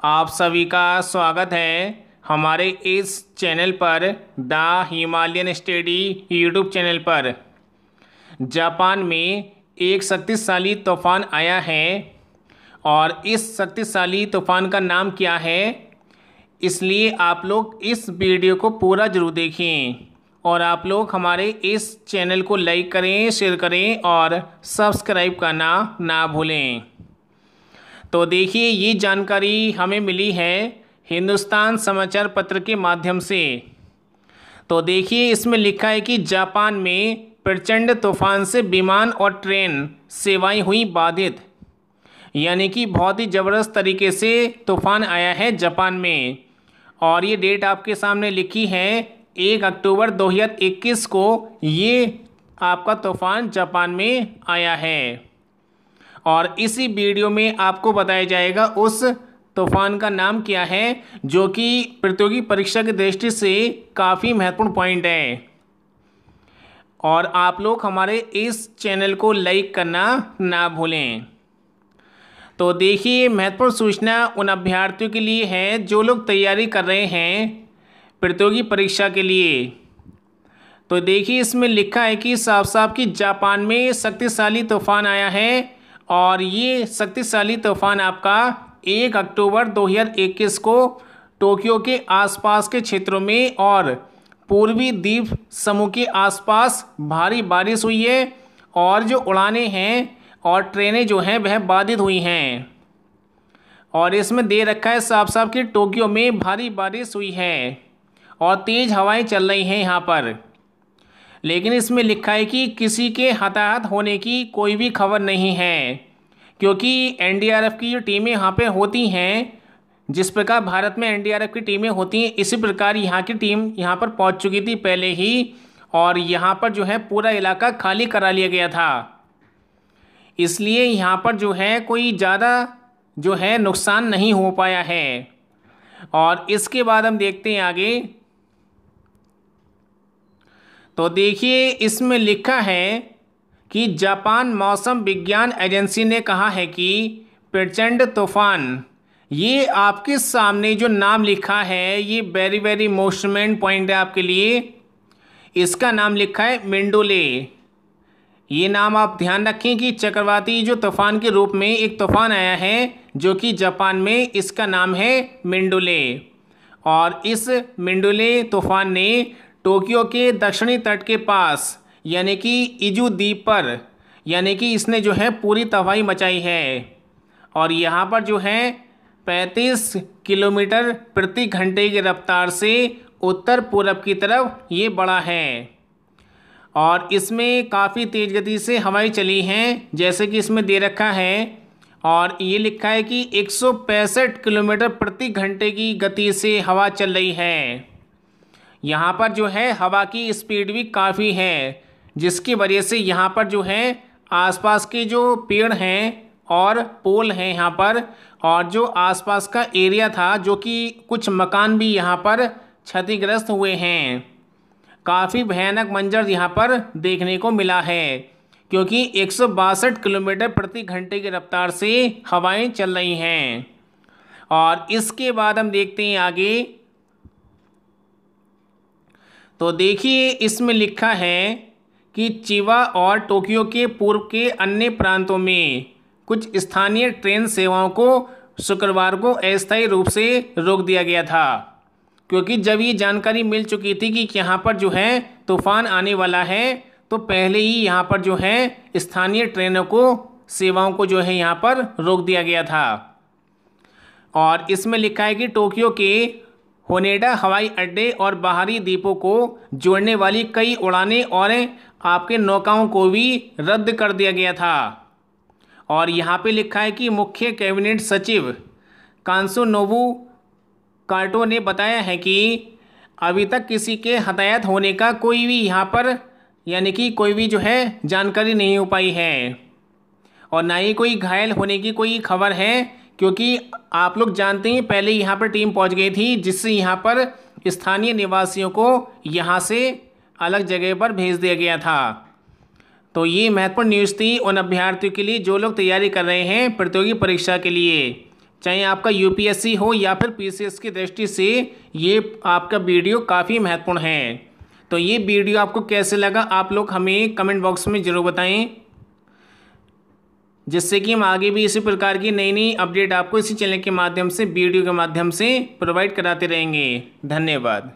आप सभी का स्वागत है हमारे इस चैनल पर, the Himalayan study YouTube channel पर। जापान में एक शक्तिशाली तूफ़ान आया है और इस शक्तिशाली तूफ़ान का नाम क्या है? इसलिए आप लोग इस वीडियो को पूरा ज़रूर देखें और आप लोग हमारे इस चैनल को लाइक करें, शेयर करें और सब्सक्राइब करना ना भूलें। तो देखिए, ये जानकारी हमें मिली है हिंदुस्तान समाचार पत्र के माध्यम से। तो देखिए, इसमें लिखा है कि जापान में प्रचंड तूफ़ान से विमान और ट्रेन सेवाएँ हुई बाधित। यानी कि बहुत ही ज़बरदस्त तरीके से तूफ़ान आया है जापान में। और ये डेट आपके सामने लिखी है, एक अक्टूबर 2021 को ये आपका तूफ़ान जापान में आया है। और इसी वीडियो में आपको बताया जाएगा उस तूफ़ान का नाम क्या है, जो कि प्रतियोगी परीक्षा की दृष्टि से काफ़ी महत्वपूर्ण पॉइंट है। और आप लोग हमारे इस चैनल को लाइक करना ना भूलें। तो देखिए, महत्वपूर्ण सूचना उन अभ्यर्थियों के लिए है, जो लोग तैयारी कर रहे हैं प्रतियोगी परीक्षा के लिए। तो देखिए, इसमें लिखा है कि साफ़ साफ़ कि जापान में शक्तिशाली तूफ़ान आया है और ये शक्तिशाली तूफ़ान आपका एक अक्टूबर 2021 को टोक्यो के आसपास के क्षेत्रों में और पूर्वी द्वीप समूह के आसपास भारी बारिश हुई है और जो उड़ानें हैं और ट्रेनें जो हैं, वह बाधित हुई हैं। और इसमें दे रखा है साफ़ साफ़ कि टोक्यो में भारी बारिश हुई है और तेज़ हवाएँ चल रही हैं यहाँ पर। लेकिन इसमें लिखा है कि किसी के हताहत होने की कोई भी खबर नहीं है, क्योंकि एनडीआरएफ की जो टीमें यहाँ पे होती हैं, जिस प्रकार भारत में एनडीआरएफ की टीमें होती हैं, इसी प्रकार यहाँ की टीम यहाँ पर पहुँच चुकी थी पहले ही, और यहाँ पर जो है पूरा इलाका खाली करा लिया गया था। इसलिए यहाँ पर जो है कोई ज़्यादा जो है नुकसान नहीं हो पाया है। और इसके बाद हम देखते हैं आगे तो देखिए, इसमें लिखा है कि जापान मौसम विज्ञान एजेंसी ने कहा है कि प्रचंड तूफ़ान। ये आपके सामने जो नाम लिखा है, ये वेरी वेरी मोस्टमेंट पॉइंट है आपके लिए। इसका नाम लिखा है मिंडोले। ये नाम आप ध्यान रखें कि चक्रवाती जो तूफ़ान के रूप में एक तूफ़ान आया है, जो कि जापान में इसका नाम है मिंडोले। और इस मिंडोले तूफ़ान ने टोक्यो के दक्षिणी तट के पास, यानी कि इजू द्वीप पर, यानी कि इसने जो है पूरी तबाही मचाई है। और यहाँ पर जो है पैंतीस किलोमीटर प्रति घंटे की रफ्तार से उत्तर पूरब की तरफ़ ये बढ़ा है। और इसमें काफ़ी तेज़ गति से हवाएँ चली हैं, जैसे कि इसमें दे रखा है। और ये लिखा है कि एक सौ पैंसठ किलोमीटर प्रति घंटे की गति से हवा चल रही है। यहाँ पर जो है हवा की स्पीड भी काफ़ी है, जिसकी वजह से यहाँ पर जो है आसपास के जो पेड़ हैं और पोल हैं यहाँ पर, और जो आसपास का एरिया था, जो कि कुछ मकान भी यहाँ पर क्षतिग्रस्त हुए हैं। काफ़ी भयानक मंजर यहाँ पर देखने को मिला है, क्योंकि एक सौ बासठ किलोमीटर प्रति घंटे की रफ्तार से हवाएँ चल रही हैं। और इसके बाद हम देखते हैं आगे तो देखिए इसमें लिखा है कि चिवा और टोक्यो के पूर्व के अन्य प्रांतों में कुछ स्थानीय ट्रेन सेवाओं को शुक्रवार को अस्थायी रूप से रोक दिया गया था। क्योंकि जब ये जानकारी मिल चुकी थी कि यहाँ पर जो है तूफ़ान आने वाला है तो पहले ही यहाँ पर जो है स्थानीय ट्रेनों को, सेवाओं को जो है यहाँ पर रोक दिया गया था। और इसमें लिखा है कि टोक्यो के होनेडा, हवाई अड्डे और बाहरी द्वीपों को जोड़ने वाली कई उड़ानें और आपके नौकाओं को भी रद्द कर दिया गया था। और यहाँ पे लिखा है कि मुख्य कैबिनेट सचिव कांसो नोबू कार्टो ने बताया है कि अभी तक किसी के हतायत होने का कोई भी यहाँ पर, यानी कि कोई भी जो है, जानकारी नहीं हो पाई है। और ना ही कोई घायल होने की कोई खबर है, क्योंकि आप लोग जानते हैं, पहले यहाँ पर टीम पहुँच गई थी, जिससे यहाँ पर स्थानीय निवासियों को यहाँ से अलग जगह पर भेज दिया गया था। तो ये महत्वपूर्ण न्यूज़ थी उन अभ्यर्थियों के लिए जो लोग तैयारी कर रहे हैं प्रतियोगी परीक्षा के लिए। चाहे आपका यूपीएससी हो या फिर पीसीएस की दृष्टि से ये आपका वीडियो काफ़ी महत्वपूर्ण है। तो ये वीडियो आपको कैसे लगा आप लोग हमें कमेंट बॉक्स में ज़रूर बताएँ। जिससे कि हम आगे भी इसी प्रकार की नई नई अपडेट आपको इसी चैनल के माध्यम से, वीडियो के माध्यम से प्रोवाइड कराते रहेंगे। धन्यवाद।